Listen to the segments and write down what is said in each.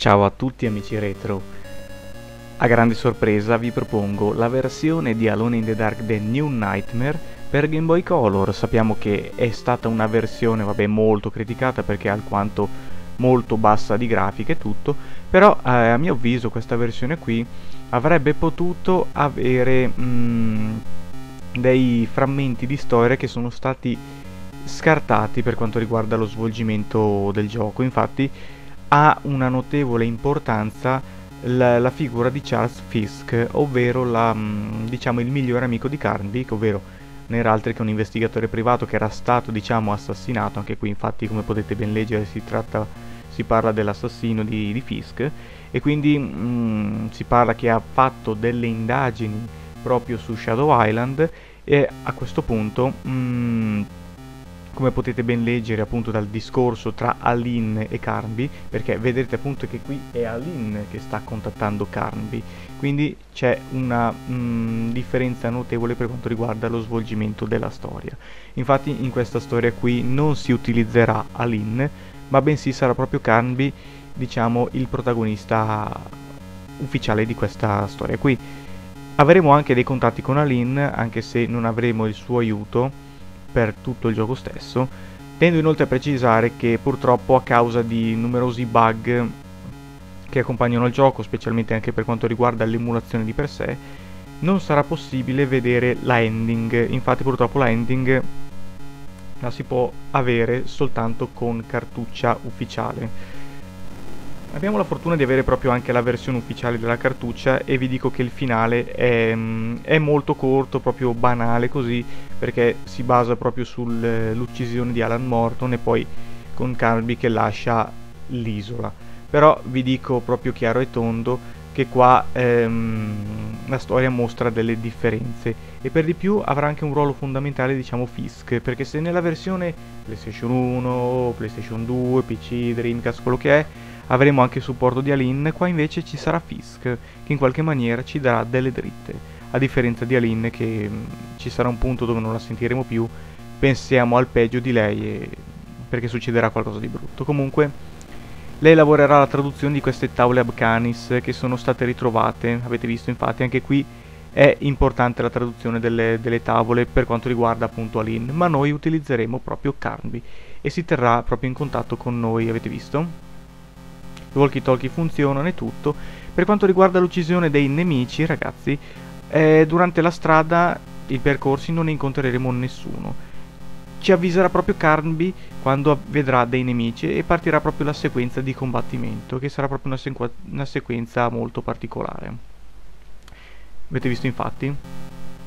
Ciao a tutti amici retro. A grande sorpresa vi propongo la versione di Alone in the Dark The New Nightmare per Game Boy Color. Sappiamo che è stata una versione, vabbè, molto criticata perché è alquanto molto bassa di grafica e tutto, però eh, a mio avviso questa versione qui avrebbe potuto avere mm, dei frammenti di storia che sono stati scartati per quanto riguarda lo svolgimento del gioco. Infatti ha una notevole importanza la, la figura di Charles Fisk, ovvero la, mm, diciamo, il migliore amico di Carnvick, ovvero non era altro che un investigatore privato che era stato diciamo, assassinato, anche qui infatti come potete ben leggere si, tratta, si parla dell'assassino di, di, Fisk e quindi mh, mm, si parla che ha fatto delle indagini proprio su Shadow Island e a questo punto mh, mm, come potete ben leggere appunto dal discorso tra Alin e Carnby, perché vedrete appunto che qui è Alin che sta contattando Carnby, quindi c'è una mh, mm, differenza notevole per quanto riguarda lo svolgimento della storia. Infatti in questa storia qui non si utilizzerà Alin, ma bensì sarà proprio Carnby, diciamo, il protagonista ufficiale di questa storia qui. Avremo anche dei contatti con Alin, anche se non avremo il suo aiuto, per tutto il gioco stesso. Tendo inoltre a precisare che purtroppo a causa di numerosi bug che accompagnano il gioco, specialmente anche per quanto riguarda l'emulazione di per sé, non sarà possibile vedere la ending. Infatti purtroppo la ending la si può avere soltanto con cartuccia ufficiale. Abbiamo la fortuna di avere proprio anche la versione ufficiale della cartuccia e vi dico che il finale è, è molto corto, proprio banale così, perché si basa proprio sull'uccisione di Alan Morton e poi con Kirby che lascia l'isola. Però vi dico proprio chiaro e tondo che qua ehm, la storia mostra delle differenze e per di più avrà anche un ruolo fondamentale diciamo Fisk perché se nella versione PlayStation 1, PlayStation 2, PC, Dreamcast, quello che è avremo anche il supporto di Alin, qua invece ci sarà Fisk, che in qualche maniera ci darà delle dritte, a differenza di Alin che mh, mm, ci sarà un punto dove non la sentiremo più, pensiamo al peggio di lei e... perché succederà qualcosa di brutto. Comunque, lei lavorerà alla traduzione di queste tavole Abcanis che sono state ritrovate, avete visto infatti anche qui è importante la traduzione delle, delle tavole per quanto riguarda appunto Alin, ma noi utilizzeremo proprio Carnby e si terrà proprio in contatto con noi, avete visto? I walkie talkie funzionano e tutto. Per quanto riguarda l'uccisione dei nemici, ragazzi, eh, durante la strada, i percorsi, non incontreremo nessuno. Ci avviserà proprio Carnby quando vedrà dei nemici e partirà proprio la sequenza di combattimento, che sarà proprio una, sequ- una sequenza molto particolare. Avete visto infatti?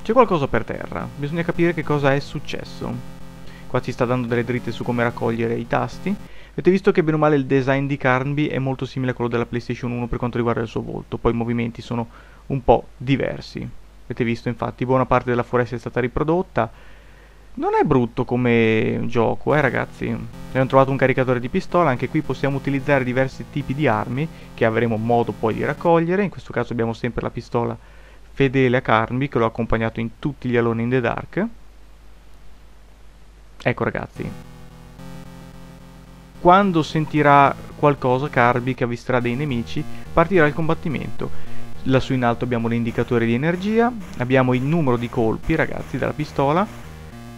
C'è qualcosa per terra, bisogna capire che cosa è successo. Qua ci sta dando delle dritte su come raccogliere i tasti Avete visto che bene o male il design di Carnby è molto simile a quello della PlayStation 1 per quanto riguarda il suo volto, poi i movimenti sono un po' diversi. Avete visto infatti, buona parte della foresta è stata riprodotta. Non è brutto come gioco, eh ragazzi. Abbiamo trovato un caricatore di pistola, anche qui possiamo utilizzare diversi tipi di armi che avremo modo poi di raccogliere. In questo caso abbiamo sempre la pistola fedele a Carnby che l'ho accompagnato in tutti gli Alone in the Dark. Ecco ragazzi, quando sentirà qualcosa, Carby, che avvisterà dei nemici, partirà il combattimento. Lassù in alto abbiamo l'indicatore di energia, abbiamo il numero di colpi, ragazzi, della pistola.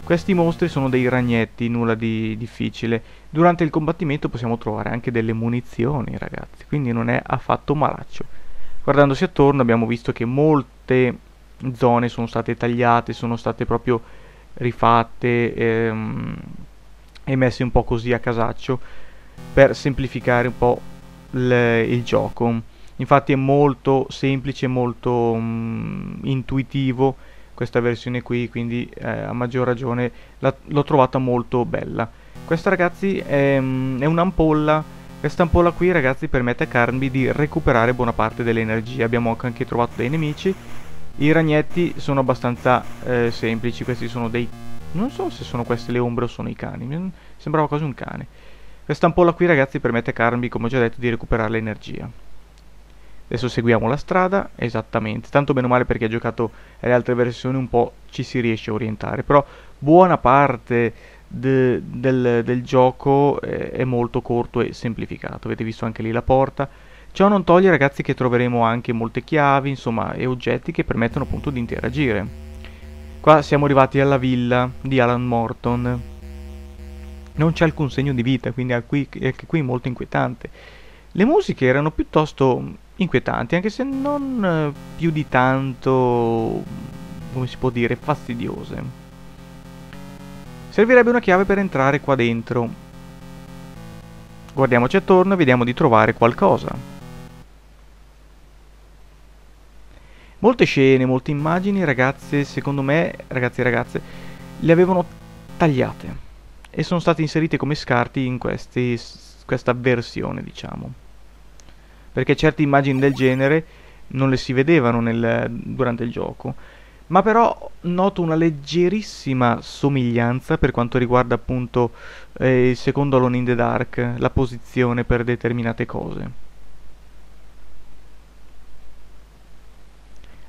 Questi mostri sono dei ragnetti, nulla di difficile. Durante il combattimento possiamo trovare anche delle munizioni, ragazzi, quindi non è affatto malaccio. Guardandosi attorno abbiamo visto che molte zone sono state tagliate, sono state proprio rifatte, ehm, e messi un po' così a casaccio per semplificare un po' le, il gioco. Infatti è molto semplice, molto um, intuitivo questa versione qui, quindi eh, a maggior ragione la, l'ho trovata molto bella. Questa ragazzi è, um, è un'ampolla, questa ampolla qui ragazzi permette a Carnby di recuperare buona parte dell'energia. Abbiamo anche trovato dei nemici. I ragnetti sono abbastanza eh, semplici, questi sono dei non so se sono queste le ombre o sono i cani. Sembrava quasi un cane. Questa ampolla qui, ragazzi, permette a Carnby, come ho già detto, di recuperare l'energia. Adesso seguiamo la strada, esattamente. Tanto meno male perché ha giocato le altre versioni un po' ci si riesce a orientare. Però buona parte de, del, del, gioco eh, è molto corto e semplificato. Avete visto anche lì la porta. Ciò non toglie ragazzi che troveremo anche molte chiavi, insomma, e oggetti che permettono appunto di interagire. Qua siamo arrivati alla villa di Alan Morton. Non c'è alcun segno di vita, quindi anche qui molto inquietante. Le musiche erano piuttosto inquietanti, anche se non eh, più di tanto, come si può dire, fastidiose. Servirebbe una chiave per entrare qua dentro. Guardiamoci attorno e vediamo di trovare qualcosa. Molte scene, molte immagini, ragazze, secondo me, ragazzi e ragazze, le avevano tagliate e sono state inserite come scarti in questi, questa versione, diciamo. Perché certe immagini del genere non le si vedevano nel, durante il gioco. Ma però noto una leggerissima somiglianza per quanto riguarda appunto eh, secondo Alone in the Dark, la posizione per determinate cose.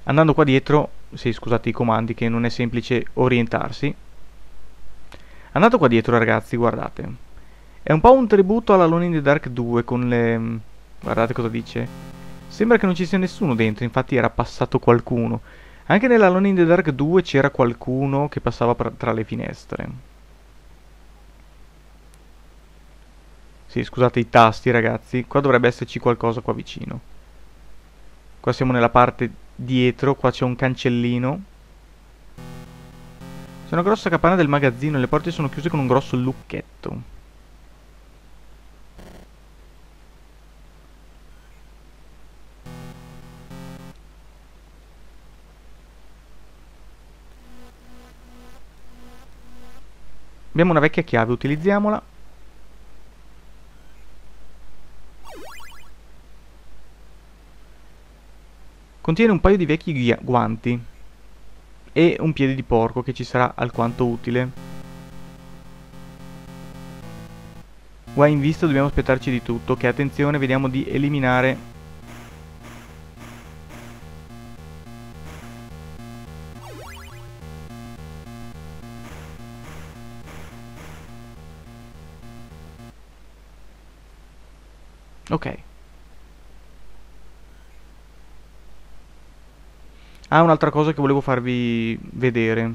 Andando qua dietro, sì scusate i comandi che non è semplice orientarsi. Andando qua dietro ragazzi, guardate. È un po' un tributo alla Lone in the Dark 2 con le... Guardate cosa dice. Sembra che non ci sia nessuno dentro, infatti era passato qualcuno. Anche nella Lone in the Dark 2 c'era qualcuno che passava tra le finestre. Sì, scusate i tasti ragazzi, qua dovrebbe esserci qualcosa qua vicino. Qua siamo nella parte dietro, qua c'è un cancellino. C'è una grossa capanna del magazzino le porte sono chiuse con un grosso lucchetto. Abbiamo una vecchia chiave, utilizziamola. Contiene un paio di vecchi guanti e un piede di porco che ci sarà alquanto utile. Qua in vista dobbiamo aspettarci di tutto, che attenzione, vediamo di eliminare Ok. Ah, un'altra cosa che volevo farvi vedere.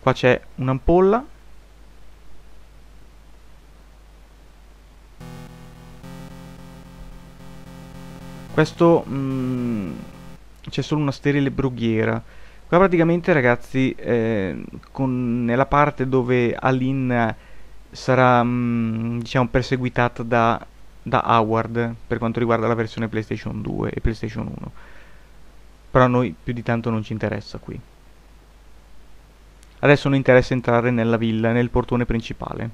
Qua c'è un'ampolla. Questo mm, c'è solo una sterile brughiera. Qua praticamente ragazzi, eh, con, nella parte dove Aline sarà mm, diciamo perseguitata da da Howard per quanto riguarda la versione PlayStation 2 e PlayStation 1. Però a noi più di tanto non ci interessa qui. Adesso non interessa entrare nella villa, nel portone principale.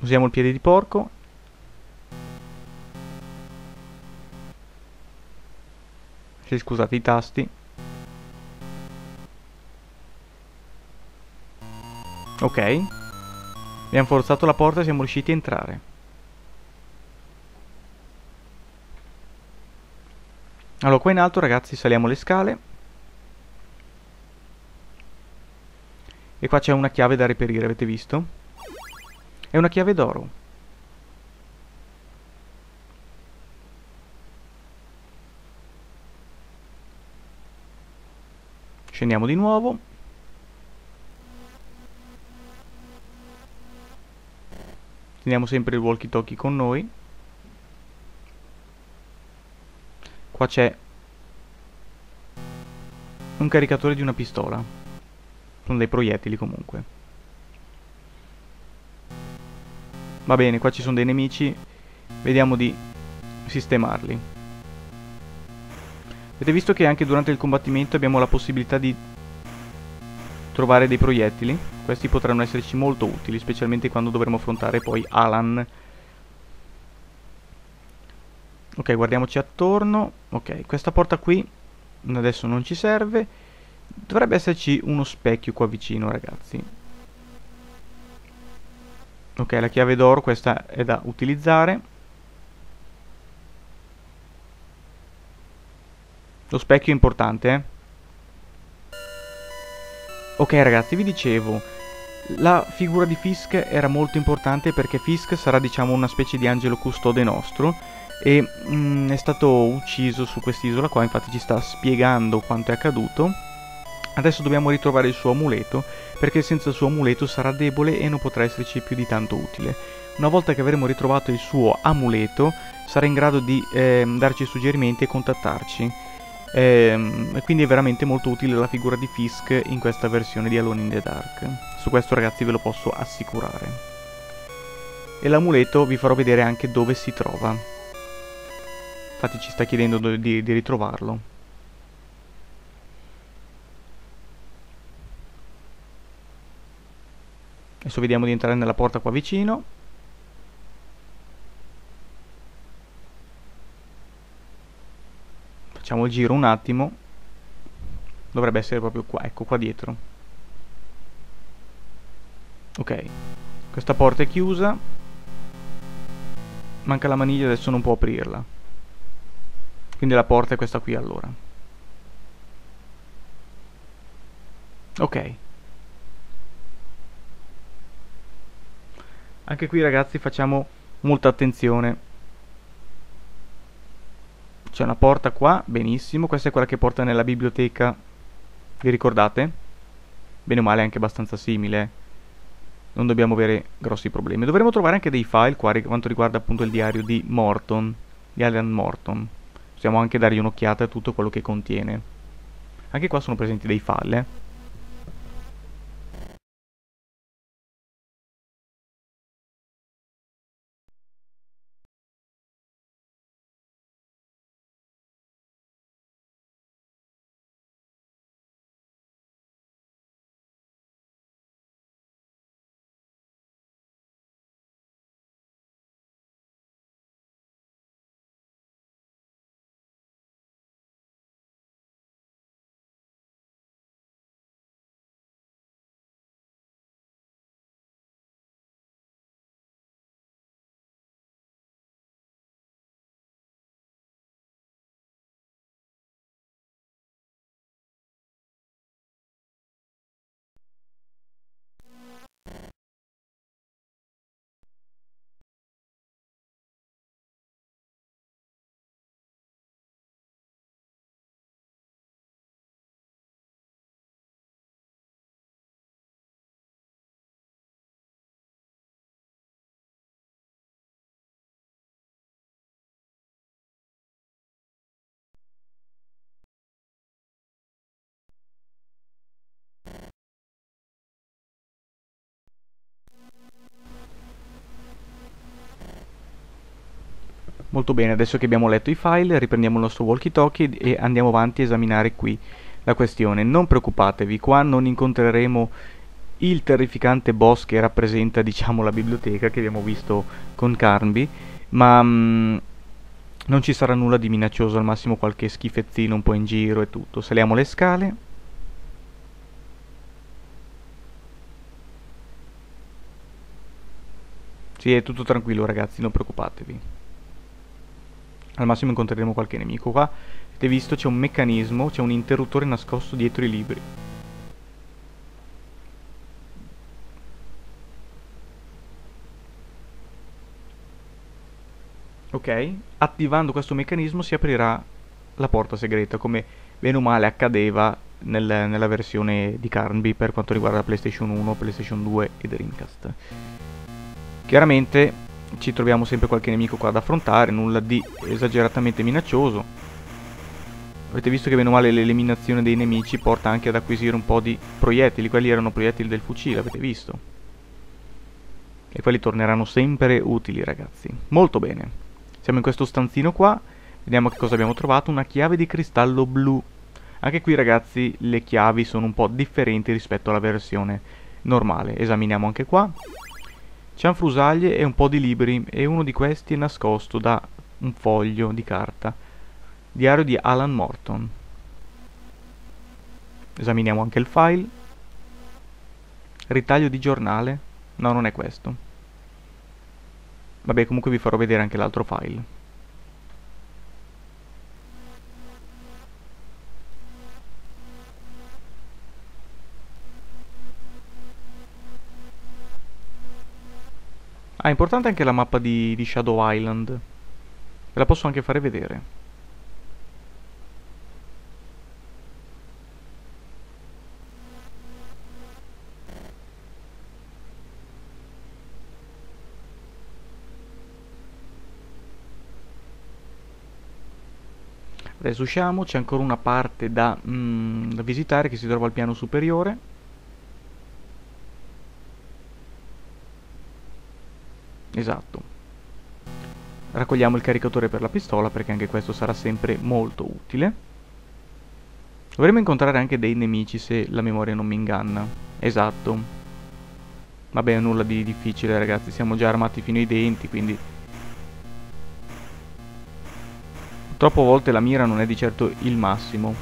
Usiamo il piede di porco sì, scusate i tasti. Ok. Abbiamo forzato la porta e siamo riusciti a entrare. Allora qua in alto ragazzi saliamo le scale. E qua c'è una chiave da reperire avete visto? È una chiave d'oro Scendiamo di nuovo. Teniamo sempre il walkie talkie con noi. Qua c'è un caricatore di una pistola. Sono dei proiettili comunque. Va bene, qua ci sono dei nemici. Vediamo di sistemarli. Avete visto che anche durante il combattimento abbiamo la possibilità di trovare dei proiettili? Questi potranno esserci molto utili, specialmente quando dovremo affrontare poi Alan. Ok, guardiamoci attorno. Ok, questa porta qui adesso non ci serve. Dovrebbe esserci uno specchio qua vicino, ragazzi. Ok, la chiave d'oro, questa è da utilizzare. Lo specchio è importante, eh. Ok ragazzi, vi dicevo, la figura di Fisk era molto importante perché Fisk sarà diciamo una specie di angelo custode nostro e mm, è stato ucciso su quest'isola qua, infatti ci sta spiegando quanto è accaduto. Adesso dobbiamo ritrovare il suo amuleto perché senza il suo amuleto sarà debole e non potrà esserci più di tanto utile. Una volta che avremo ritrovato il suo amuleto sarà in grado di eh, darci suggerimenti e contattarci. Eh, quindi è veramente molto utile la figura di Fisk in questa versione di Alone in the Dark. Su questo ragazzi ve lo posso assicurare. E l'amuleto vi farò vedere anche dove si trova. Infatti ci sta chiedendo di, di ritrovarlo. Adesso vediamo di entrare nella porta qua vicino. Facciamo il giro un attimo. Dovrebbe essere proprio qua, ecco qua dietro. Ok, questa porta è chiusa. Manca la maniglia, adesso non può aprirla. Quindi la porta è questa qui allora. Ok. Anche qui ragazzi facciamo molta attenzione. C'è una porta qua, benissimo. Questa è quella che porta nella biblioteca. Vi ricordate? Bene o male è anche abbastanza simile. Non dobbiamo avere grossi problemi. Dovremo trovare anche dei file qua quanto riguarda appunto il diario di Morton. Di Alan Morton. Possiamo anche dargli un'occhiata a tutto quello che contiene. Anche qua sono presenti dei file, eh. Molto bene, adesso che abbiamo letto i file, riprendiamo il nostro walkie-talkie e andiamo avanti a esaminare qui la questione. Non preoccupatevi, qua non incontreremo il terrificante boss che rappresenta, diciamo, la biblioteca che abbiamo visto con Carnby, ma mm, non ci sarà nulla di minaccioso, al massimo qualche schifezzino un po' in giro e tutto. Saliamo le scale. Sì, è tutto tranquillo ragazzi, non preoccupatevi al massimo incontreremo qualche nemico. Qua avete visto c'è un meccanismo c'è un interruttore nascosto dietro i libri. Ok attivando questo meccanismo si aprirà la porta segreta come bene o male accadeva nel, nella versione di Carnby per quanto riguarda PlayStation 1, PlayStation 2 e Dreamcast. Chiaramente ci troviamo sempre qualche nemico qua da affrontare, nulla di esageratamente minaccioso. Avete visto che bene o male l'eliminazione dei nemici porta anche ad acquisire un po' di proiettili, quelli erano proiettili del fucile, avete visto? E quelli torneranno sempre utili ragazzi. Molto bene. Siamo in questo stanzino qua, vediamo che cosa abbiamo trovato, una chiave di cristallo blu. Anche qui ragazzi le chiavi sono un po' differenti rispetto alla versione normale. Esaminiamo anche qua. Cianfrusaglie e un po' di libri e uno di questi è nascosto da un foglio di carta. Diario di Alan Morton. Esaminiamo anche il file. Ritaglio di giornale. No, non è questo. Vabbè, comunque vi farò vedere anche l'altro file. Ah, importante anche la mappa di, di Shadow Island. Ve la posso anche fare vedere. Adesso usciamo, c'è ancora una parte da, mm, da visitare che si trova al piano superiore. Esatto. Raccogliamo il caricatore per la pistola perché anche questo sarà sempre molto utile. Dovremmo incontrare anche dei nemici se la memoria non mi inganna. Esatto. Vabbè, nulla di difficile ragazzi, siamo già armati fino ai denti, quindi Troppo volte la mira non è di certo il massimo.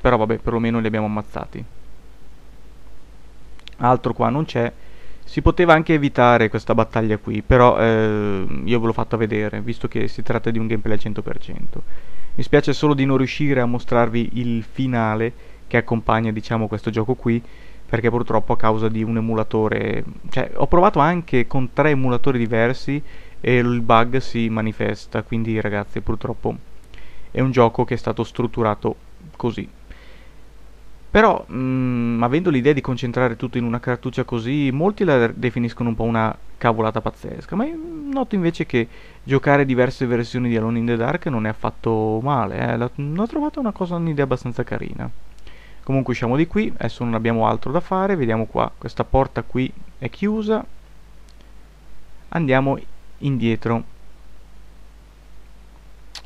Però vabbè, perlomeno li abbiamo ammazzati. Altro qua non c'è. Si poteva anche evitare questa battaglia qui, però eh, io ve l'ho fatta vedere, visto che si tratta di un gameplay al 100%. Mi spiace solo di non riuscire a mostrarvi il finale che accompagna, diciamo, questo gioco qui, perché purtroppo a causa di un emulatore... Cioè, ho provato anche con tre emulatori diversi e il bug si manifesta quindi ragazzi purtroppo è un gioco che è stato strutturato così però mh, mm, avendo l'idea di concentrare tutto in una cartuccia così molti la definiscono un po' una cavolata pazzesca ma noto invece che giocare diverse versioni di Alone in the Dark non è affatto male eh? l'ho trovata una cosa un'idea abbastanza carina. Comunque usciamo di qui adesso non abbiamo altro da fare vediamo qua. Questa porta qui è chiusa. Andiamo indietro.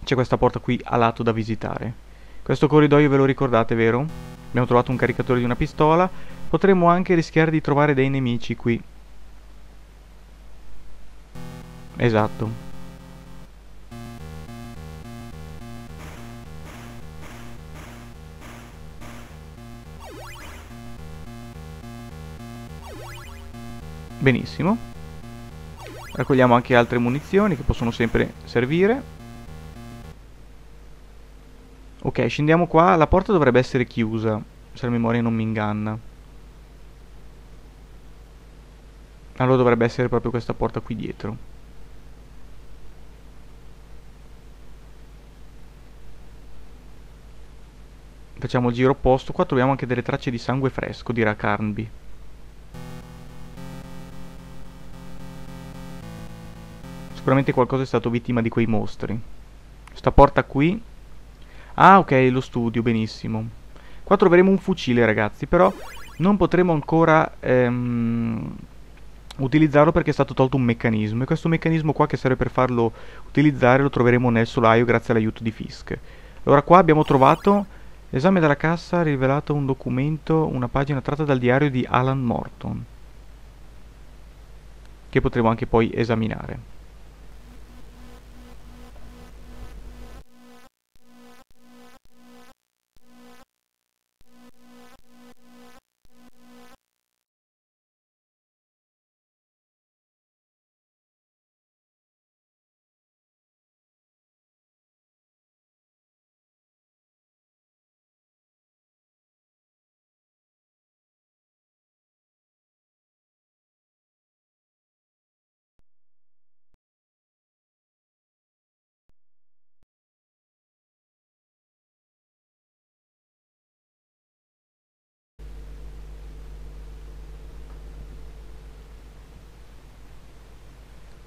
C'è questa porta qui a lato da visitare questo corridoio ve lo ricordate vero? abbiamo trovato un caricatore di una pistola potremmo anche rischiare di trovare dei nemici qui esatto benissimo Raccogliamo anche altre munizioni che possono sempre servire. Ok, scendiamo qua. La porta dovrebbe essere chiusa, se la memoria non mi inganna. Allora dovrebbe essere proprio questa porta qui dietro. Facciamo il giro opposto. Qua troviamo anche delle tracce di sangue fresco, dirà Carnby. Sicuramente qualcosa è stato vittima di quei mostri. Questa porta qui. Ah, ok, lo studio, benissimo. Qua troveremo un fucile, ragazzi, però non potremo ancora ehm, utilizzarlo perché è stato tolto un meccanismo. E questo meccanismo qua che serve per farlo utilizzare lo troveremo nel solaio grazie all'aiuto di Fisk. Allora qua abbiamo trovato... L'esame della cassa ha rivelato un documento, una pagina tratta dal diario di Alan Morton. Che potremo anche poi esaminare.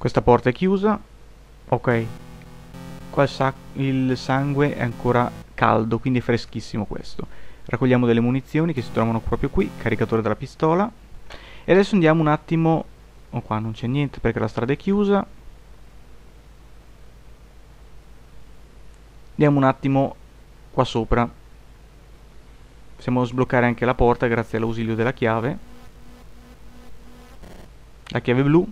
Questa porta è chiusa. Ok. Qua il, il sangue è ancora caldo, quindi è freschissimo questo. Raccogliamo delle munizioni che si trovano proprio qui, caricatore della pistola. E adesso andiamo un attimo... Oh, qua non c'è niente perché la strada è chiusa. Andiamo un attimo qua sopra. Possiamo sbloccare anche la porta grazie all'ausilio della chiave. La chiave blu.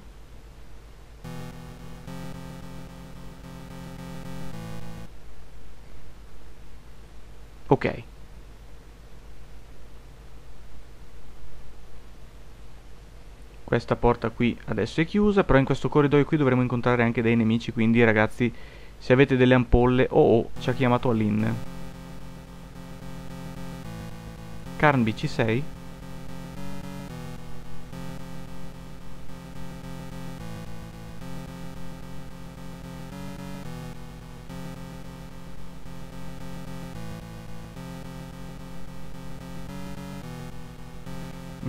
Ok. Questa porta qui adesso è chiusa, però in questo corridoio qui dovremo incontrare anche dei nemici, quindi ragazzi, se avete delle ampolle... Oh, oh, ci ha chiamato Alin. Carnby, ci sei?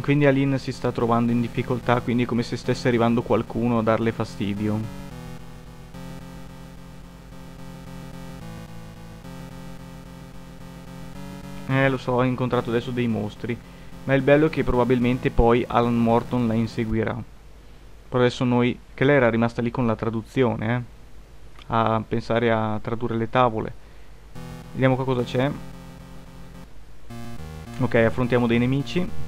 Quindi Aline si sta trovando in difficoltà, quindi come se stesse arrivando qualcuno a darle fastidio. Eh, lo so, ho incontrato adesso dei mostri. Ma il bello è che probabilmente poi Alan Morton la inseguirà. Però adesso noi... Che lei era rimasta lì con la traduzione, eh. A pensare a tradurre le tavole. Vediamo qua cosa c'è. Ok, affrontiamo dei nemici.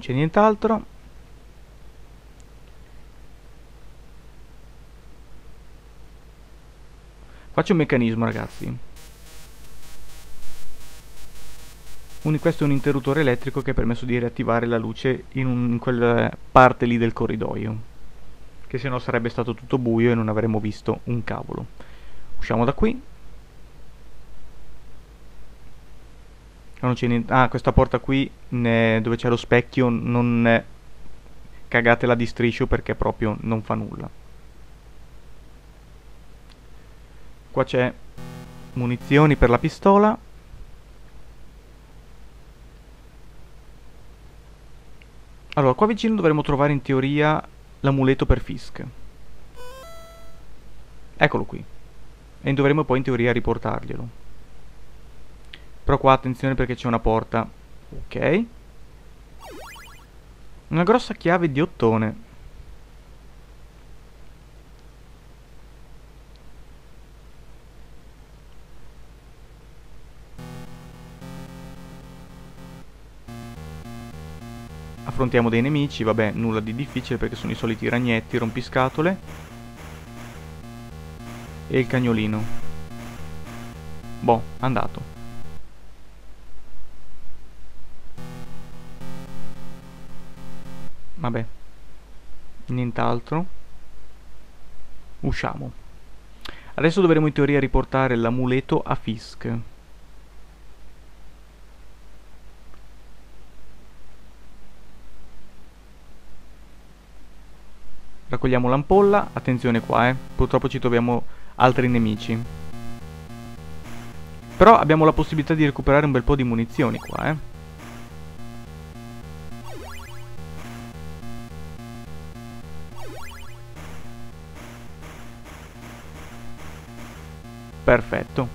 Non c'è nient'altro. Faccio un meccanismo ragazzi. Un, questo è un interruttore elettrico che ha permesso di riattivare la luce in, un, in quella parte lì del corridoio. Che se no sarebbe stato tutto buio e non avremmo visto un cavolo. Usciamo da qui. Non c'è niente. Ah, questa porta qui ne, dove c'è lo specchio non cagatela di striscio perché proprio non fa nulla. Qua c'è munizioni per la pistola. Allora, qua vicino dovremmo trovare in teoria l'amuleto per Fisk. Eccolo qui. E dovremo poi in teoria riportarglielo. Però qua attenzione perché c'è una porta. Ok. Una grossa chiave di ottone. Affrontiamo dei nemici, vabbè, nulla di difficile perché sono i soliti ragnetti, rompiscatole. E il cagnolino. Boh, andato. Vabbè. Nient'altro. Usciamo. Adesso dovremo in teoria riportare l'amuleto a Fisk. Raccogliamo l'ampolla. Attenzione qua, eh. Purtroppo ci troviamo altri nemici. Però abbiamo la possibilità di recuperare un bel po' di munizioni qua, eh. Perfetto.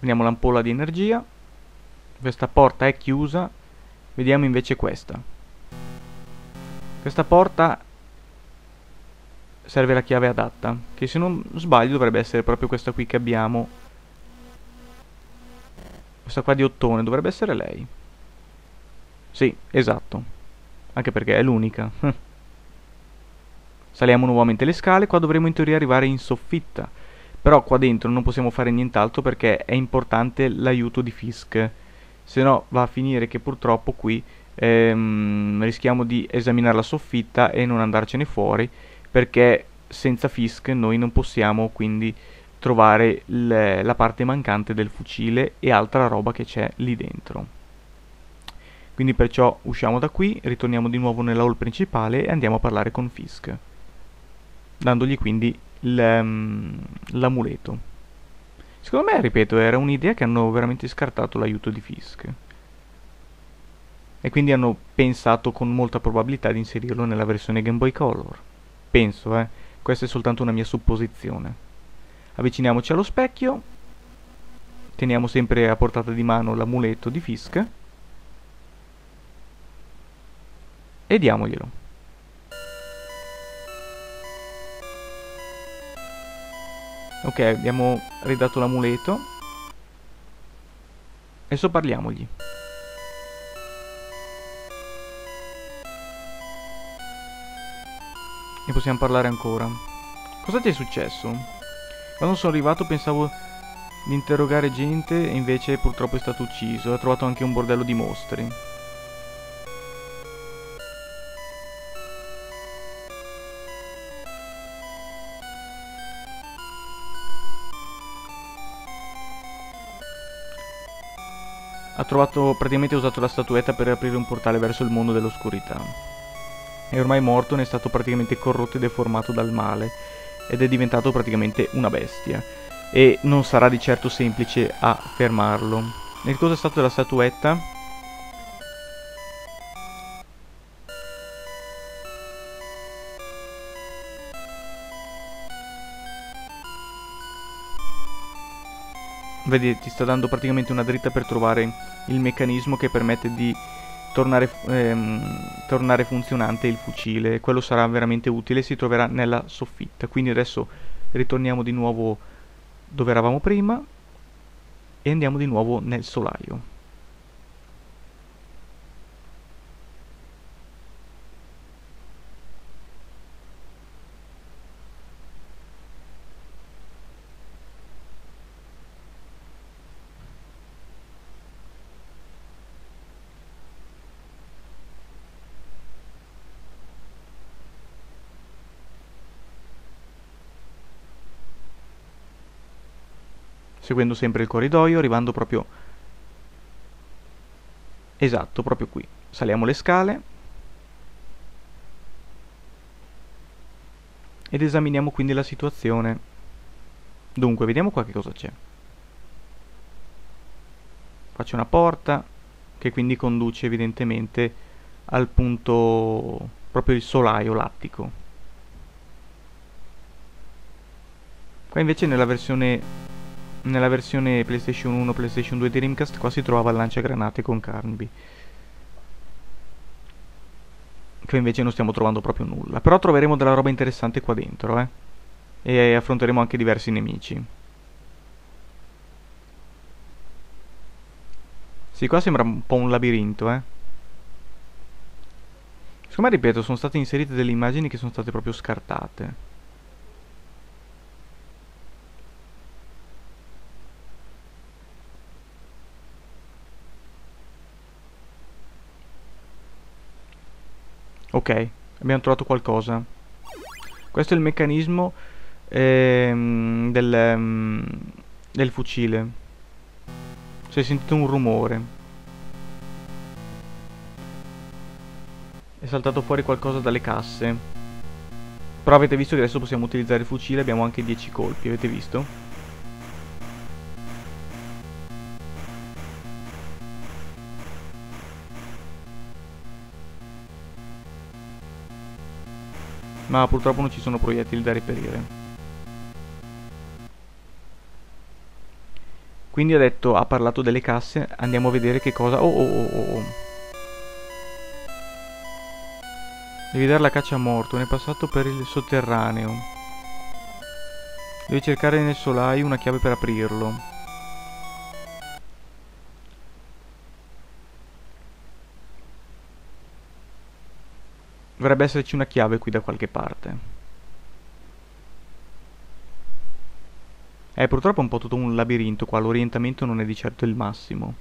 Vediamo l'ampolla di energia. Questa porta è chiusa. Vediamo invece questa. Questa porta serve la chiave adatta, che se non sbaglio dovrebbe essere proprio questa qui che abbiamo. Questa qua di ottone, dovrebbe essere lei. Sì, esatto. Anche perché è l'unica. Saliamo nuovamente le scale, qua dovremo in teoria arrivare in soffitta. Però qua dentro non possiamo fare nient'altro perché è importante l'aiuto di Fisk. Se no va a finire che purtroppo qui ehm, rischiamo di esaminare la soffitta e non andarcene fuori perché senza Fisk noi non possiamo quindi trovare la parte mancante del fucile e altra roba che c'è lì dentro. Quindi perciò usciamo da qui, ritorniamo di nuovo nella hall principale e andiamo a parlare con Fisk dandogli quindi l'amuleto. Secondo me, ripeto, era un'idea che hanno veramente scartato l'aiuto di Fisk. E quindi hanno pensato con molta probabilità di inserirlo nella versione Game Boy Color. Penso, eh. Questa è soltanto una mia supposizione. Avviciniamoci allo specchio. Teniamo sempre a portata di mano l'amuleto di Fisk. E diamoglielo. Ok, abbiamo ridato l'amuleto. Adesso parliamogli. E possiamo parlare ancora. Cosa ti è successo? Quando sono arrivato pensavo di interrogare gente e invece purtroppo è stato ucciso. Ha trovato anche un bordello di mostri. Ha trovato praticamente usato la statuetta per aprire un portale verso il mondo dell'oscurità. È ormai morto, ne è stato praticamente corrotto e deformato dal male ed è diventato praticamente una bestia. E non sarà di certo semplice a fermarlo. Nel cosa è stato della statuetta? Vedi, ti sta dando praticamente una dritta per trovare il meccanismo che permette di tornare, ehm, tornare funzionante il fucile. Quello sarà veramente utile, si troverà nella soffitta. Quindi adesso ritorniamo di nuovo dove eravamo prima e andiamo di nuovo nel solaio. Seguendo sempre il corridoio, arrivando proprio... Esatto, proprio qui. Saliamo le scale. Ed esaminiamo quindi la situazione. Dunque, vediamo qua che cosa c'è. Faccio una porta, che quindi conduce evidentemente al punto... proprio il solaio lattico. Qua invece nella versione nella versione PlayStation 1 PlayStation 2 di Dreamcast qua si trovava il lanciagranate con Carnby Qui invece non stiamo trovando proprio nulla Però troveremo della roba interessante qua dentro eh E affronteremo anche diversi nemici Sì, qua sembra un po' un labirinto, eh. Secondo me, ripeto, sono state inserite delle immagini che sono state proprio scartate. Ok, abbiamo trovato qualcosa. Questo è il meccanismo ehm, del, um, del fucile. Si è sentito un rumore. È saltato fuori qualcosa dalle casse. Però avete visto che adesso possiamo utilizzare il fucile, abbiamo anche 10 colpi, avete visto? Ma purtroppo non ci sono proiettili da reperire. Quindi ha detto, ha parlato delle casse, andiamo a vedere che cosa... Oh, oh, oh, oh. oh. Devi dare la caccia a morto, ne è passato per il sotterraneo. Devi cercare nel solaio una chiave per aprirlo. Dovrebbe esserci una chiave qui da qualche parte. Eh, purtroppo è un po' tutto un labirinto qua, l'orientamento non è di certo il massimo.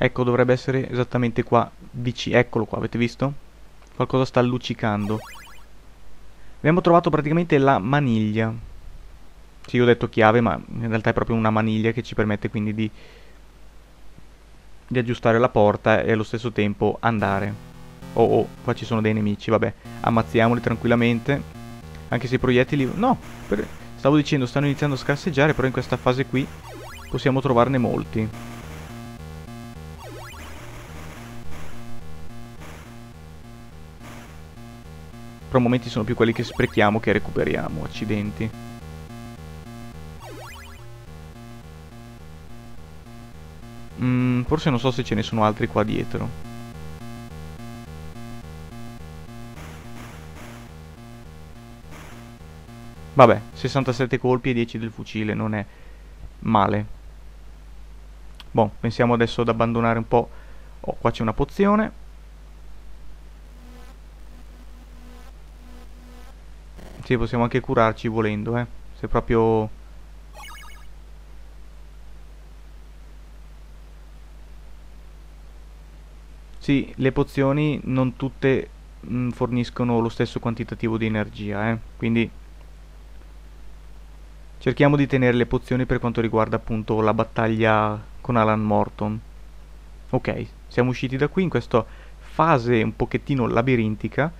Ecco, dovrebbe essere esattamente qua, vicino. Eccolo qua, avete visto? Qualcosa sta luccicando. Abbiamo trovato praticamente la maniglia. Sì, ho detto chiave, ma in realtà è proprio una maniglia che ci permette quindi di, di aggiustare la porta e allo stesso tempo andare. Oh, oh, qua ci sono dei nemici, vabbè. Ammazziamoli tranquillamente. Anche se i proiettili... No, per... stavo dicendo, stanno iniziando a scarseggiare, però in questa fase qui possiamo trovarne molti. Però momenti sono più quelli che sprechiamo che recuperiamo, accidenti. Mm, forse non so se ce ne sono altri qua dietro. Vabbè, 67 colpi e 10 del fucile, non è male. Boh, pensiamo adesso ad abbandonare un po'. Oh, qua c'è una pozione. Sì, possiamo anche curarci volendo, eh. Se proprio... Sì, le pozioni non tutte mh, mm, forniscono lo stesso quantitativo di energia, eh. Quindi cerchiamo di tenere le pozioni per quanto riguarda appunto la battaglia con Alan Morton. Ok, siamo usciti da qui in questa fase un pochettino labirintica.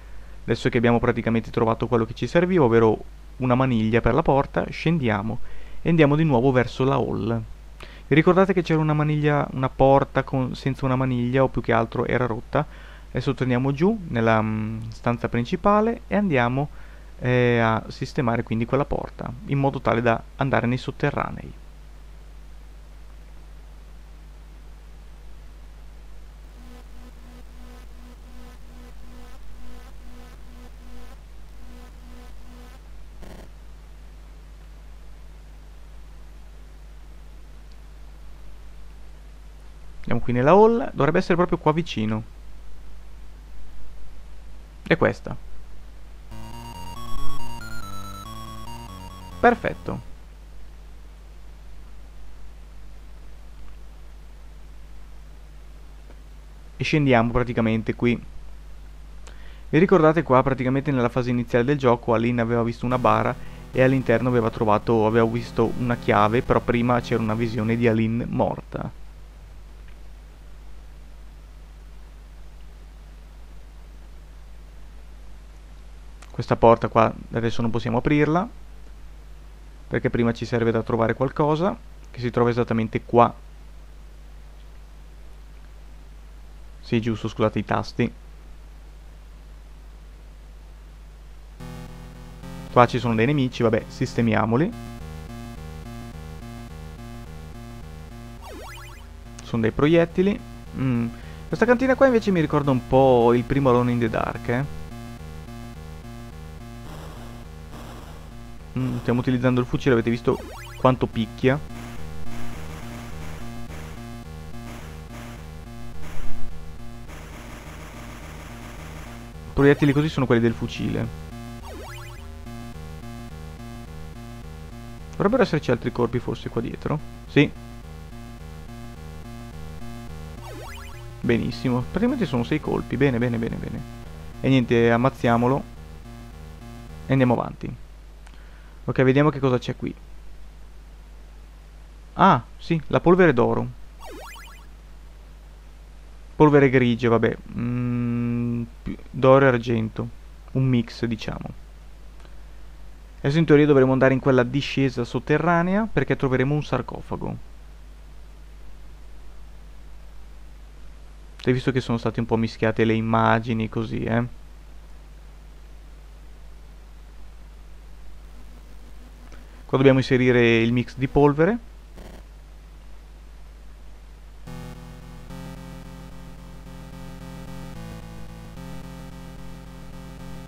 Adesso che abbiamo praticamente trovato quello che ci serviva, ovvero una maniglia per la porta, scendiamo e andiamo di nuovo verso la hall. Vi ricordate che c'era una maniglia, una porta con, senza una maniglia o più che altro era rotta? Adesso torniamo giù nella um, stanza principale e andiamo eh, a sistemare quindi quella porta in modo tale da andare nei sotterranei. Andiamo qui nella hall, dovrebbe essere proprio qua vicino. È questa. Perfetto. E scendiamo praticamente qui. Vi ricordate qua praticamente nella fase iniziale del gioco Aline aveva visto una bara e all'interno aveva trovato, aveva visto una chiave, però prima c'era una visione di Aline morta. Questa porta qua adesso non possiamo aprirla perché prima ci serve da trovare qualcosa che si trova esattamente qua. Sì giusto scusate i tasti. Qua ci sono dei nemici vabbè sistemiamoli. Sono dei proiettili. Mm. questa cantina qua invece mi ricorda un po' il primo Alone in the Dark eh stiamo utilizzando il fucile, avete visto quanto picchia? Proiettili così sono quelli del fucile. Dovrebbero esserci altri corpi forse qua dietro. Sì. Benissimo. Praticamente sono sei colpi. Bene, bene, bene, bene. E niente, ammazziamolo. E andiamo avanti. Ok, vediamo che cosa c'è qui. Ah, sì, la polvere d'oro. Polvere grigia, vabbè. Mm, d'oro e argento. Un mix, diciamo. Adesso in teoria dovremo andare in quella discesa sotterranea perché troveremo un sarcofago. Hai visto che sono state un po' mischiate le immagini così, eh? Qua dobbiamo inserire il mix di polvere.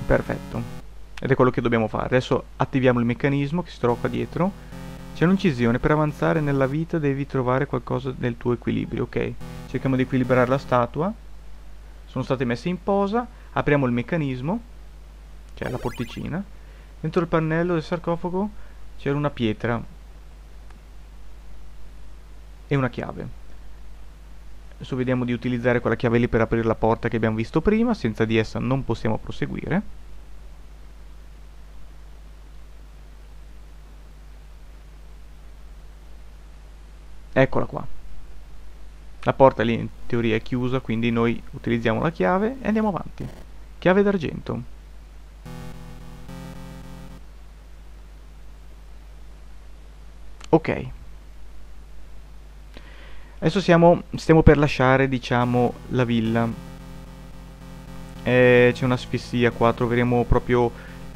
Perfetto. Ed è quello che dobbiamo fare. Adesso attiviamo il meccanismo che si trova qua dietro. C'è un'incisione. Per avanzare nella vita devi trovare qualcosa del tuo equilibrio. Ok. Cerchiamo di equilibrare la statua. Sono state messe in posa. Apriamo il meccanismo. Cioè la porticina. Dentro il pannello del sarcofago c'era una pietra e una chiave. Adesso vediamo di utilizzare quella chiave lì per aprire la porta che abbiamo visto prima. Senza di essa non possiamo proseguire. Eccola qua. La porta lì in teoria è chiusa quindi noi utilizziamo la chiave e andiamo avanti. Chiave d'argento ok. Adesso siamo, stiamo per lasciare diciamo la villa. C'è una sfissia qua troveremo proprio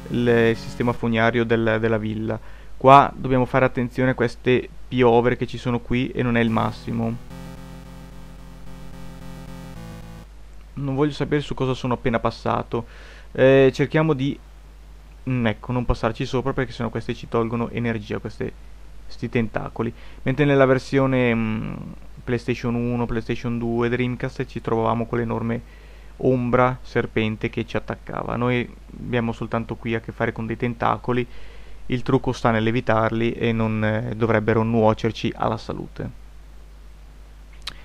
il sistema fognario del, della villa. Qua dobbiamo fare attenzione a queste piovere che ci sono qui e non è il massimo. Non voglio sapere su cosa sono appena passato. Eh, cerchiamo di mm, ecco, non passarci sopra perché sennò queste ci tolgono energia, questi tentacoli. Mentre nella versione mm, PlayStation 1, PlayStation 2, Dreamcast ci trovavamo quell'enorme ombra serpente che ci attaccava. Noi abbiamo soltanto qui a che fare con dei tentacoli, il trucco sta nell'evitarli e non eh, dovrebbero nuocerci alla salute.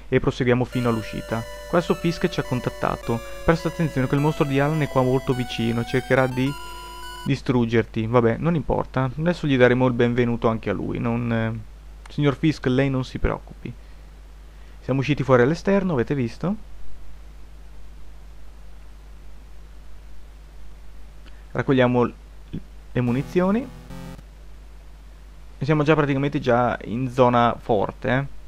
E proseguiamo fino all'uscita. Questo Fisk ci ha contattato. Presta attenzione che il mostro di Alan è qua molto vicino, cercherà di distruggerti. Vabbè, non importa. Adesso gli daremo il benvenuto anche a lui. Non, eh... Signor Fisk, lei non si preoccupi. Siamo usciti fuori all'esterno, avete visto? Raccogliamo le munizioni. E siamo già praticamente già in zona forte, eh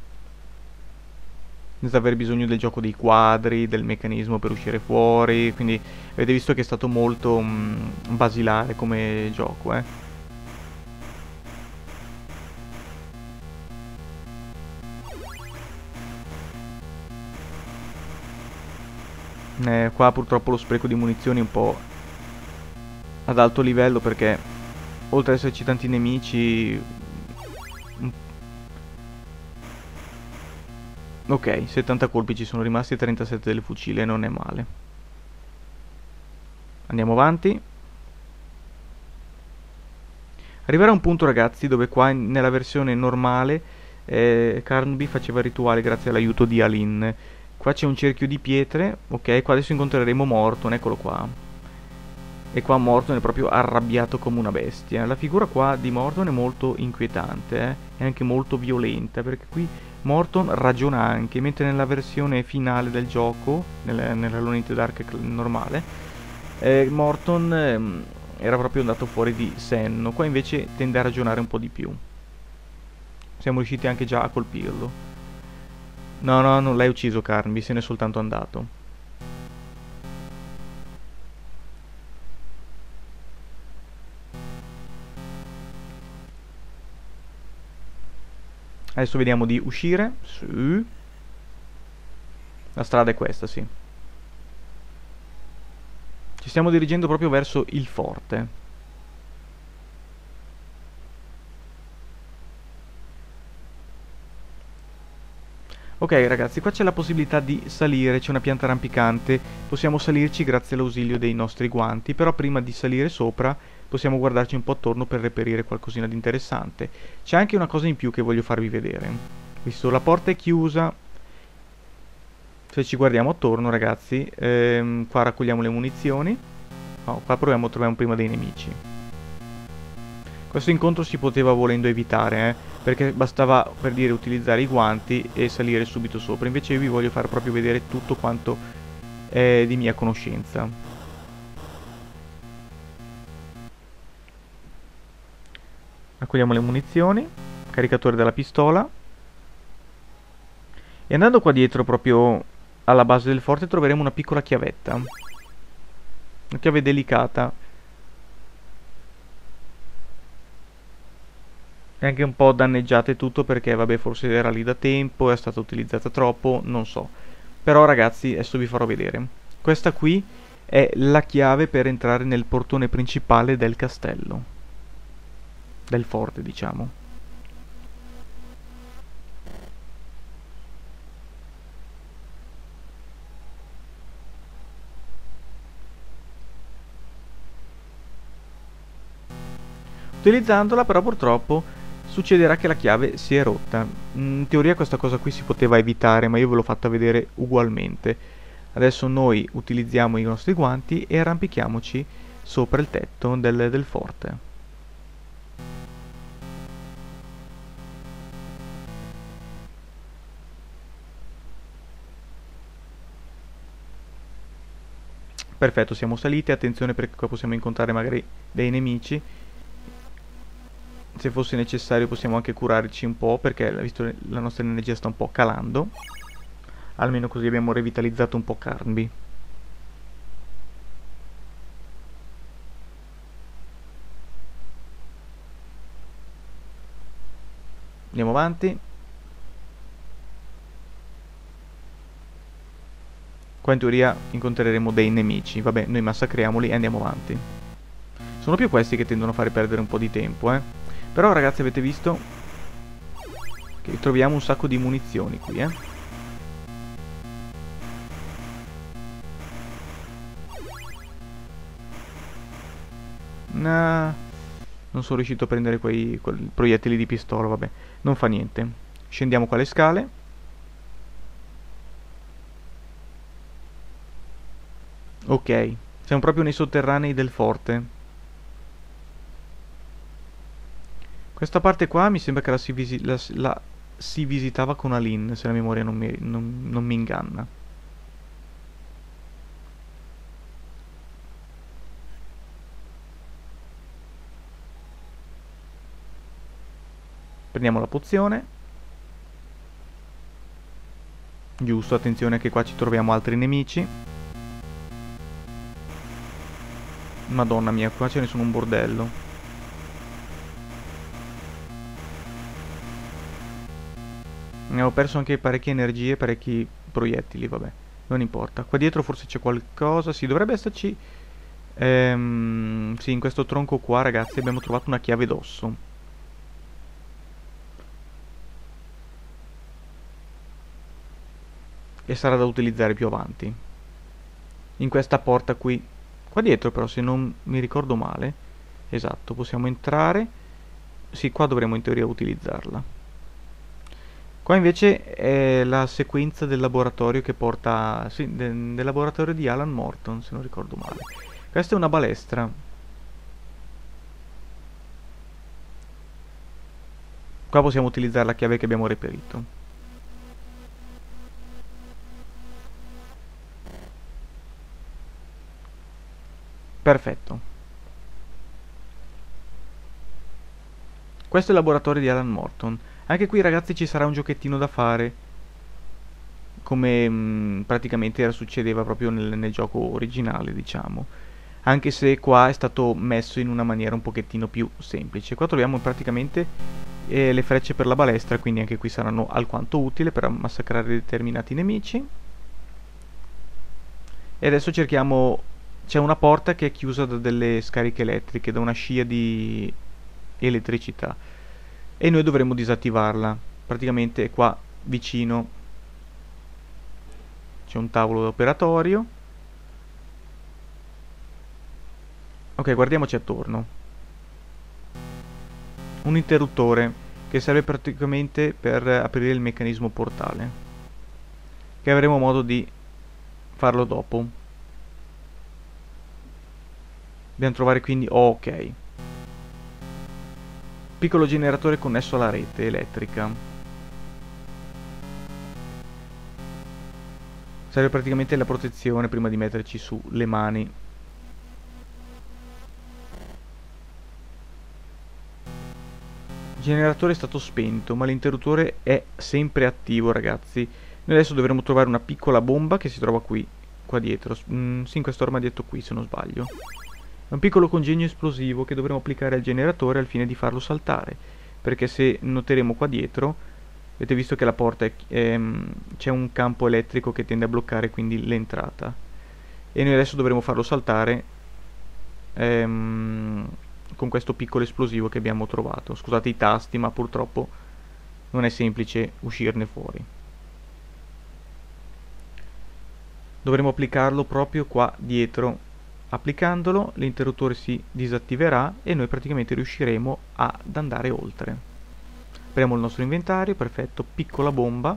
senza aver bisogno del gioco dei quadri, del meccanismo per uscire fuori, quindi avete visto che è stato molto mh, mm, basilare come gioco, eh. Eh, qua purtroppo lo spreco di munizioni è un po' ad alto livello perché oltre ad esserci tanti nemici Ok, 70 colpi ci sono rimasti e 37 del fucile, non è male. Andiamo avanti. Arriverà un punto ragazzi dove qua nella versione normale eh, Carnby faceva rituale grazie all'aiuto di Alin. Qua c'è un cerchio di pietre, ok, qua adesso incontreremo Morton, eccolo qua. E qua Morton è proprio arrabbiato come una bestia. La figura qua di Morton è molto inquietante, eh? è anche molto violenta, perché qui Morton ragiona anche, mentre nella versione finale del gioco, nel, nella Alone Dark normale, eh, Morton eh, era proprio andato fuori di senno, qua invece tende a ragionare un po' di più. Siamo riusciti anche già a colpirlo. No, no, non l'hai ucciso Carnby, se n'è soltanto andato. Adesso vediamo di uscire. Sì. La strada è questa, sì. Ci stiamo dirigendo proprio verso il forte. Ok ragazzi, qua c'è la possibilità di salire, c'è una pianta rampicante, possiamo salirci grazie all'ausilio dei nostri guanti, però prima di salire sopra possiamo guardarci un po' attorno per reperire qualcosina di interessante. C'è anche una cosa in più che voglio farvi vedere. Visto la porta è chiusa, se ci guardiamo attorno ragazzi, ehm, qua raccogliamo le munizioni. No, qua proviamo, troviamo prima dei nemici. Questo incontro si poteva volendo evitare, eh, perché bastava per dire utilizzare i guanti e salire subito sopra. Invece io vi voglio far proprio vedere tutto quanto è di mia conoscenza. Raccogliamo le munizioni, caricatore della pistola e andando qua dietro proprio alla base del forte troveremo una piccola chiavetta, una chiave delicata è anche un po' danneggiata e tutto perché vabbè forse era lì da tempo, è stata utilizzata troppo, non so. Però ragazzi adesso vi farò vedere. Questa qui è la chiave per entrare nel portone principale del castello del forte diciamo. Utilizzandola però purtroppo succederà che la chiave si è rotta. In teoria questa cosa qui si poteva evitare ma io ve l'ho fatta vedere ugualmente. Adesso noi utilizziamo i nostri guanti e arrampichiamoci sopra il tetto del, del forte Perfetto, siamo saliti, attenzione perché qua possiamo incontrare magari dei nemici. Se fosse necessario possiamo anche curarci un po' perché visto la nostra energia sta un po' calando. Almeno così abbiamo revitalizzato un po' Carnby. Andiamo avanti. Qua in teoria incontreremo dei nemici. Vabbè, noi massacriamoli e andiamo avanti. Sono più questi che tendono a fare perdere un po' di tempo, eh. Però ragazzi avete visto che troviamo un sacco di munizioni qui, eh. Nah, non sono riuscito a prendere quei, quei proiettili di pistola, vabbè. Non fa niente. Scendiamo qua le scale. Ok, siamo proprio nei sotterranei del forte. Questa parte qua mi sembra che la si, visi la, la si visitava con Aline, se la memoria non mi, non, non mi inganna. Prendiamo la pozione. Giusto, attenzione che qua ci troviamo altri nemici. Madonna mia, qua ce ne sono un bordello. Ne ho perso anche parecchie energie, parecchi proiettili, vabbè. Non importa. Qua dietro forse c'è qualcosa. Sì, dovrebbe esserci... Ehm, sì, in questo tronco qua, ragazzi, abbiamo trovato una chiave d'osso. E sarà da utilizzare più avanti. In questa porta qui Qua dietro però, se non mi ricordo male, esatto, possiamo entrare. Sì, qua dovremo in teoria utilizzarla. Qua invece è la sequenza del laboratorio che porta... Sì, de del laboratorio di Alan Morton, se non ricordo male. Questa è una balestra. Qua possiamo utilizzare la chiave che abbiamo reperito. Perfetto. Questo è il laboratorio di Alan Morton. Anche qui ragazzi ci sarà un giochettino da fare. Come mh, mm, praticamente succedeva proprio nel, nel gioco originale, diciamo. Anche se qua è stato messo in una maniera un pochettino più semplice. Qua troviamo praticamente eh, le frecce per la balestra, quindi anche qui saranno alquanto utili per massacrare determinati nemici. E adesso cerchiamo c'è una porta che è chiusa da delle scariche elettriche, da una scia di elettricità e noi dovremmo disattivarla. Praticamente qua vicino c'è un tavolo operatorio. Ok, guardiamoci attorno. Un interruttore che serve praticamente per aprire il meccanismo portale. Che avremo modo di farlo dopo. Dobbiamo trovare quindi... Ok. Piccolo generatore connesso alla rete elettrica. Serve praticamente la protezione prima di metterci su le mani. Il generatore è stato spento, ma l'interruttore è sempre attivo, ragazzi. Noi adesso dovremo trovare una piccola bomba che si trova qui, qua dietro. Mm, sì, in questo armadietto qui, se non sbaglio. È un piccolo congegno esplosivo che dovremo applicare al generatore al fine di farlo saltare, perché se noteremo qua dietro, avete visto che la porta ehm, c'è un campo elettrico che tende a bloccare quindi l'entrata. E noi adesso dovremo farlo saltare ehm, con questo piccolo esplosivo che abbiamo trovato. Scusate i tasti, ma purtroppo non è semplice uscirne fuori. Dovremo applicarlo proprio qua dietro Applicandolo l'interruttore si disattiverà e noi praticamente riusciremo ad andare oltre. Apriamo il nostro inventario, perfetto, piccola bomba,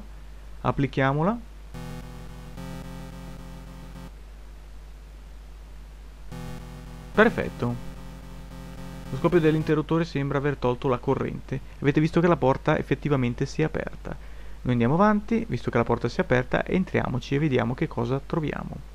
applichiamola. Perfetto. Lo scoppio dell'interruttore sembra aver tolto la corrente. Avete visto che la porta effettivamente si è aperta. Noi andiamo avanti, visto che la porta si è aperta, entriamoci e vediamo che cosa troviamo.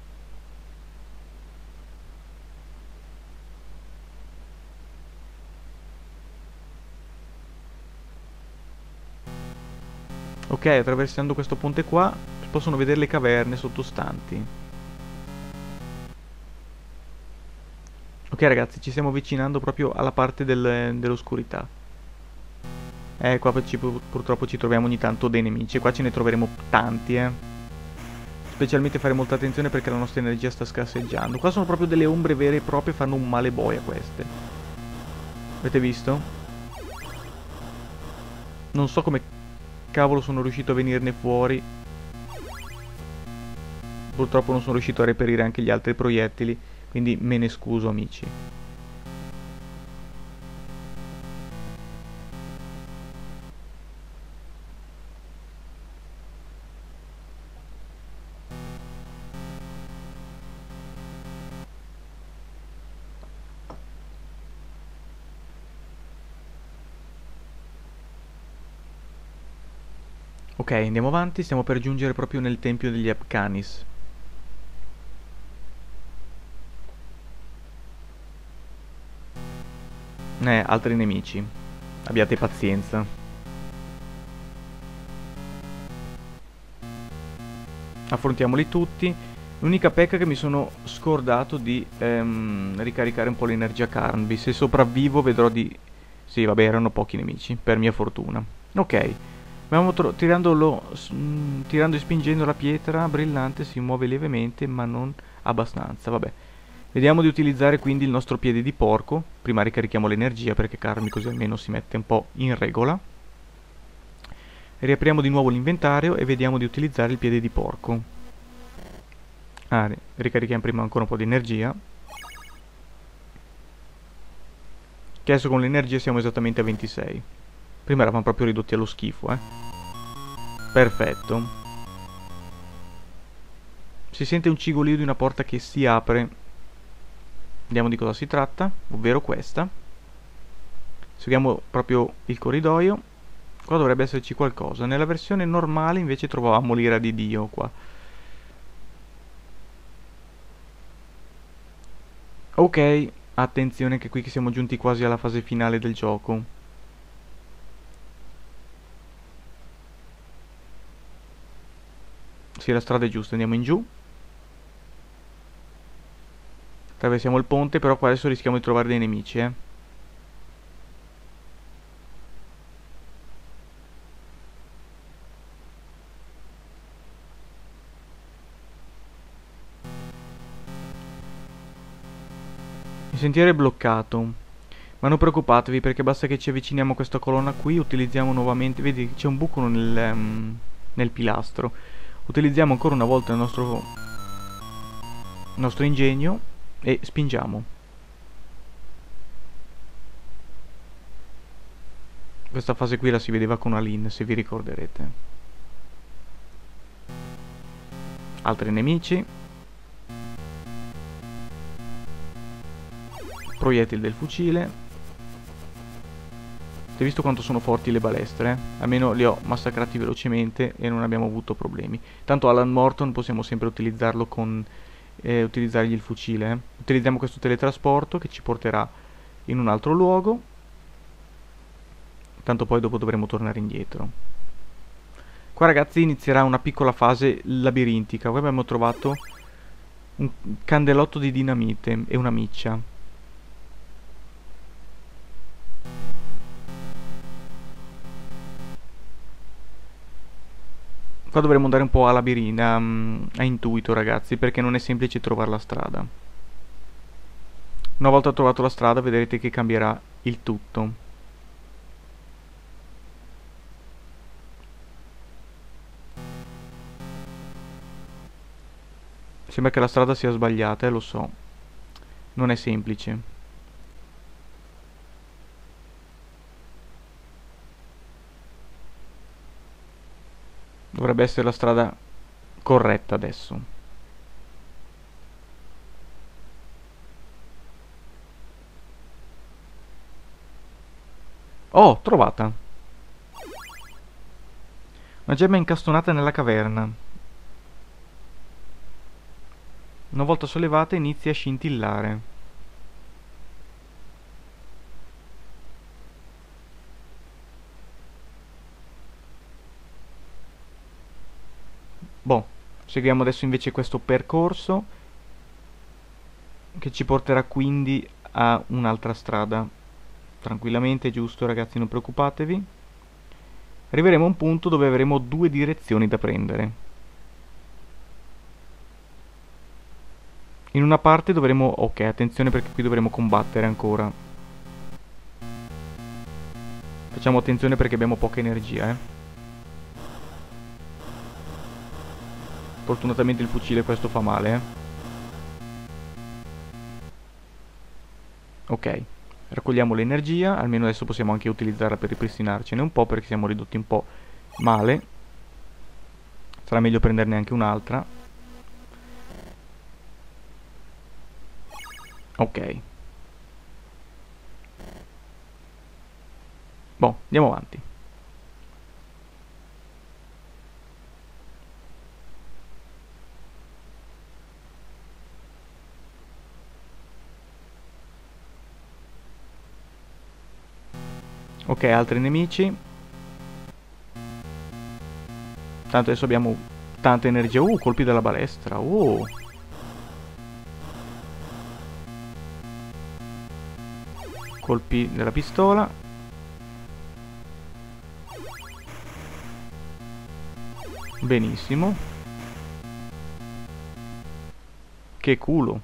Ok, attraversando questo ponte qua si possono vedere le caverne sottostanti. Ok ragazzi, ci stiamo avvicinando proprio alla parte del, dell'oscurità. Eh, qua ci, purtroppo ci troviamo ogni tanto dei nemici. Qua ce ne troveremo tanti, eh. specialmente fare molta attenzione perché la nostra energia sta scarseggiando. Qua sono proprio delle ombre vere e proprie, fanno un male boia queste. Avete visto? Non so come cavolo sono riuscito a venirne fuori. Purtroppo non sono riuscito a reperire anche gli altri proiettili, quindi me ne scuso amici. Ok, andiamo avanti, stiamo per giungere proprio nel tempio degli Abkhanis. Eh, altri nemici. Abbiate pazienza. Affrontiamoli tutti. L'unica pecca che mi sono scordato di ehm, ricaricare un po' l'energia Carnby. Se sopravvivo vedrò di... Sì, vabbè, erano pochi nemici, per mia fortuna. Ok. Tirandolo, mm, tirando e spingendo la pietra brillante si muove lievemente ma non abbastanza, vabbè. Vediamo di utilizzare quindi il nostro piede di porco. Prima ricarichiamo l'energia perché Carmi così almeno si mette un po' in regola. Riapriamo di nuovo l'inventario e vediamo di utilizzare il piede di porco. Ah, ricarichiamo prima ancora un po' di energia. Che adesso con l'energia siamo esattamente a 26. Prima eravamo proprio ridotti allo schifo, eh. Perfetto. Si sente un cigolio di una porta che si apre. Vediamo di cosa si tratta, ovvero questa. Seguiamo proprio il corridoio. Qua dovrebbe esserci qualcosa. Nella versione normale invece trovavamo l'ira di Dio qua. Ok, attenzione che qui siamo giunti quasi alla fase finale del gioco. Sì, la strada è giusta, andiamo in giù. Attraversiamo il ponte, però qua adesso rischiamo di trovare dei nemici, eh. Il sentiero è bloccato. Ma non preoccupatevi perché basta che ci avviciniamo a questa colonna qui, utilizziamo nuovamente... Vedi, c'è un buco nel, um, nel pilastro utilizziamo ancora una volta il nostro, nostro ingegno e spingiamo. Questa fase qui la si vedeva con Aline se vi ricorderete. Altri nemici. Proiettili del fucile Avete visto quanto sono forti le balestre? Almeno li ho massacrati velocemente e non abbiamo avuto problemi. Tanto Alan Morton possiamo sempre utilizzarlo con... Eh, utilizzargli il fucile. Eh. Utilizziamo questo teletrasporto che ci porterà in un altro luogo. Tanto poi dopo dovremo tornare indietro. Qua ragazzi inizierà una piccola fase labirintica. Qui abbiamo trovato un candelotto di dinamite e una miccia. Qua dovremmo andare un po' a labirinto, a, a intuito ragazzi, perché non è semplice trovare la strada. Una volta trovato la strada vedrete che cambierà il tutto. Sembra che la strada sia sbagliata, eh, lo so. Non è semplice. Dovrebbe essere la strada corretta adesso. Oh, trovata. Una gemma incastonata nella caverna. Una volta sollevata inizia a scintillare. Boh, seguiamo adesso invece questo percorso che ci porterà quindi a un'altra strada. Tranquillamente, giusto ragazzi, non preoccupatevi. Arriveremo a un punto dove avremo due direzioni da prendere. In una parte dovremo... Ok, attenzione perché qui dovremo combattere ancora. Facciamo attenzione perché abbiamo poca energia, eh. Fortunatamente il fucile questo fa male, eh. Ok, raccogliamo l'energia, almeno adesso possiamo anche utilizzarla per ripristinarcene un po' perché siamo ridotti un po' male. Sarà meglio prenderne anche un'altra. Ok. Boh, andiamo avanti. Ok, altri nemici. Tanto adesso abbiamo tanta energia. Uh, colpi della balestra. Uh. Colpi della pistola. Benissimo. Che culo.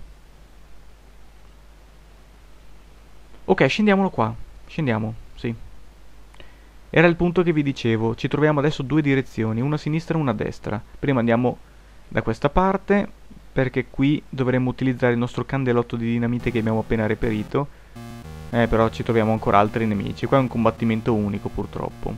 Ok, scendiamolo qua. Scendiamo, sì. Era il punto che vi dicevo, ci troviamo adesso due direzioni, una a sinistra e una a destra. Prima andiamo da questa parte, perché qui dovremmo utilizzare il nostro candelotto di dinamite che abbiamo appena reperito. Eh, però ci troviamo ancora altri nemici. Qua è un combattimento unico, purtroppo.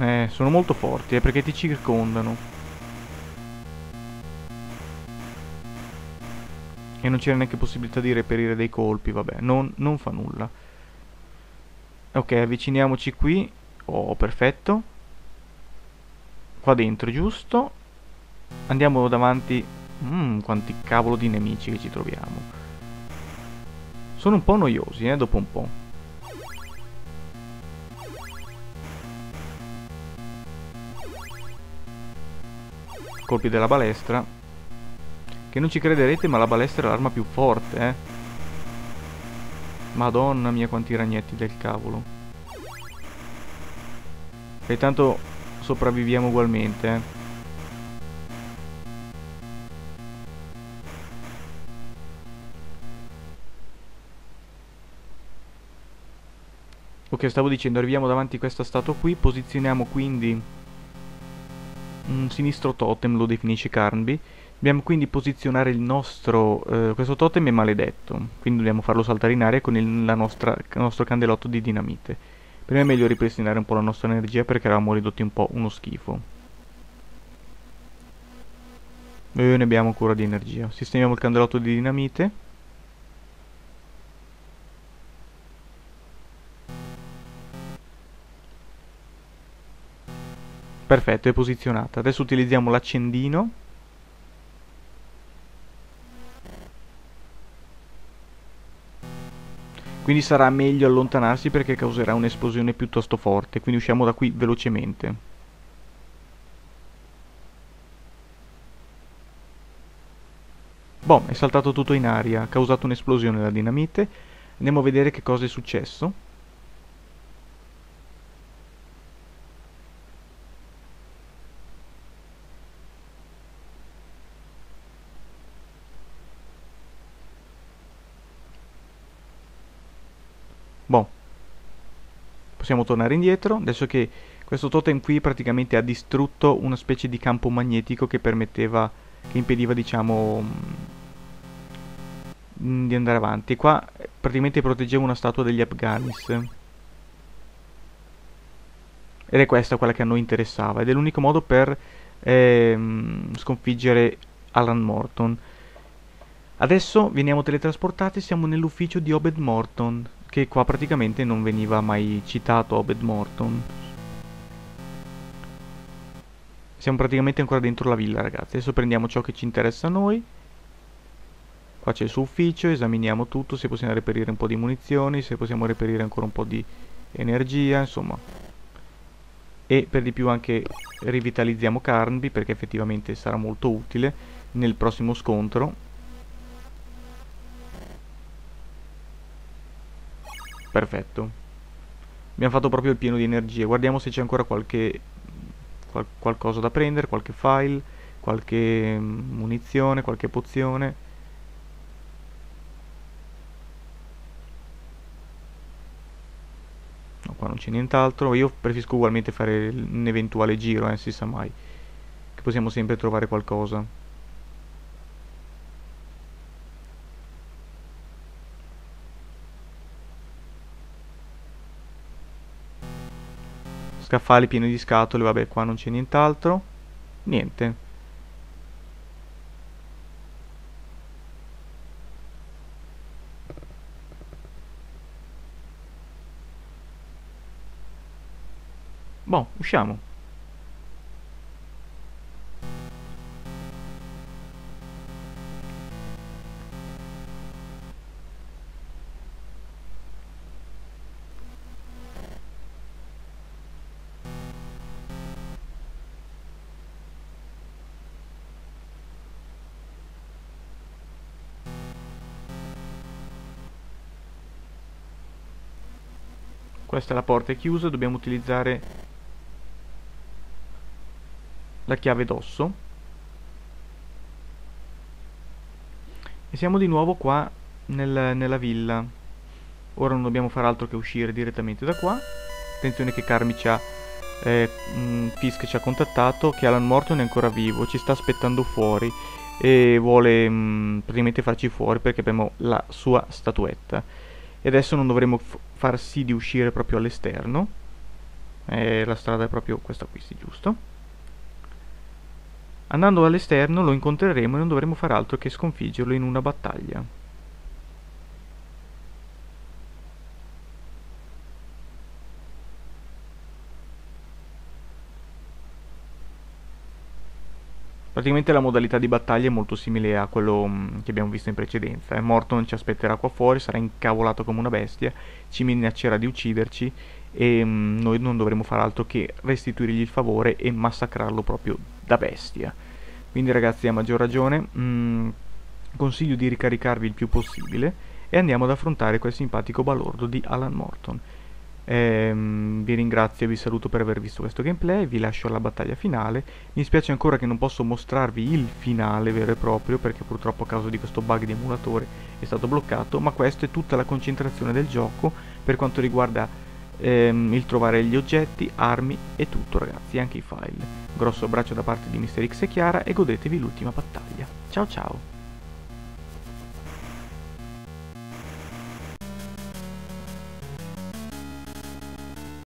Eh, sono molto forti, eh, perché ti circondano. E non c'era neanche possibilità di reperire dei colpi, vabbè, non, non fa nulla. Ok, avviciniamoci qui. Oh, perfetto. Qua dentro, giusto. Andiamo davanti. Mmm, quanti cavolo di nemici che ci troviamo. Sono un po' noiosi, eh, dopo un po'. Colpi della balestra. Che non ci crederete ma la balestra è l'arma più forte, eh. Madonna mia quanti ragnetti del cavolo. E tanto sopravviviamo ugualmente, eh. Ok, stavo dicendo, arriviamo davanti a questa statua qui, posizioniamo quindi un sinistro totem, lo definisce Carnby, Dobbiamo quindi posizionare il nostro, eh, questo totem è maledetto, quindi dobbiamo farlo saltare in aria con il nostra, nostro candelotto di dinamite. Prima è meglio ripristinare un po' la nostra energia perché eravamo ridotti un po' uno schifo. E ne abbiamo ancora di energia. Sistemiamo il candelotto di dinamite. Perfetto, è posizionata. Adesso utilizziamo l'accendino Quindi sarà meglio allontanarsi perché causerà un'esplosione piuttosto forte. Quindi usciamo da qui velocemente. Boh, è saltato tutto in aria, ha causato un'esplosione la dinamite. Andiamo a vedere che cosa è successo. Boh. Possiamo tornare indietro, adesso che questo totem qui praticamente ha distrutto una specie di campo magnetico che permetteva, che impediva diciamo mm, di andare avanti. Qua praticamente proteggeva una statua degli Afghanis. Ed è questa quella che a noi interessava, ed è l'unico modo per ehm, sconfiggere Alan Morton. Adesso veniamo teletrasportati, siamo nell'ufficio di Obed Morton che qua praticamente non veniva mai citato Obed Morton. Siamo praticamente ancora dentro la villa ragazzi, adesso prendiamo ciò che ci interessa a noi. Qua c'è il suo ufficio, esaminiamo tutto, se possiamo reperire un po' di munizioni, se possiamo reperire ancora un po' di energia, insomma. E per di più anche rivitalizziamo Carnby perché effettivamente sarà molto utile nel prossimo scontro Perfetto. Abbiamo fatto proprio il pieno di energie. Guardiamo se c'è ancora qualche qual qualcosa da prendere, qualche file, qualche mm, munizione, qualche pozione. No, qua non c'è nient'altro. Io preferisco ugualmente fare un eventuale giro, eh, si sa mai. Che possiamo sempre trovare qualcosa. Scaffali pieni di scatole, vabbè qua non c'è nient'altro. Niente. Boh, usciamo. Questa è la porta è chiusa, dobbiamo utilizzare la chiave d'osso. E siamo di nuovo qua nel, nella villa. Ora non dobbiamo fare altro che uscire direttamente da qua. Attenzione che Carmi ci ha... Eh, mm, Fisk ci ha contattato che Alan Morton è ancora vivo, ci sta aspettando fuori e vuole mh, mm, praticamente farci fuori perché abbiamo la sua statuetta e adesso non dovremo far sì di uscire proprio all'esterno. Eh, la strada è proprio questa qui, sì, giusto? Andando all'esterno lo incontreremo e non dovremo fare altro che sconfiggerlo in una battaglia Praticamente la modalità di battaglia è molto simile a quello mm, che abbiamo visto in precedenza. Eh. Morton ci aspetterà qua fuori, sarà incavolato come una bestia, ci minaccerà di ucciderci e mm, noi non dovremo fare altro che restituirgli il favore e massacrarlo proprio da bestia. Quindi ragazzi a maggior ragione mm, consiglio di ricaricarvi il più possibile e andiamo ad affrontare quel simpatico balordo di Alan Morton. Ehm, vi ringrazio e vi saluto per aver visto questo gameplay, vi lascio alla battaglia finale. Mi spiace ancora che non posso mostrarvi il finale vero e proprio perché purtroppo a causa di questo bug di emulatore è stato bloccato, ma questa è tutta la concentrazione del gioco per quanto riguarda ehm, il trovare gli oggetti, armi e tutto ragazzi, anche i file. Grosso abbraccio da parte di Mr. X e Chiara e godetevi l'ultima battaglia. Ciao ciao!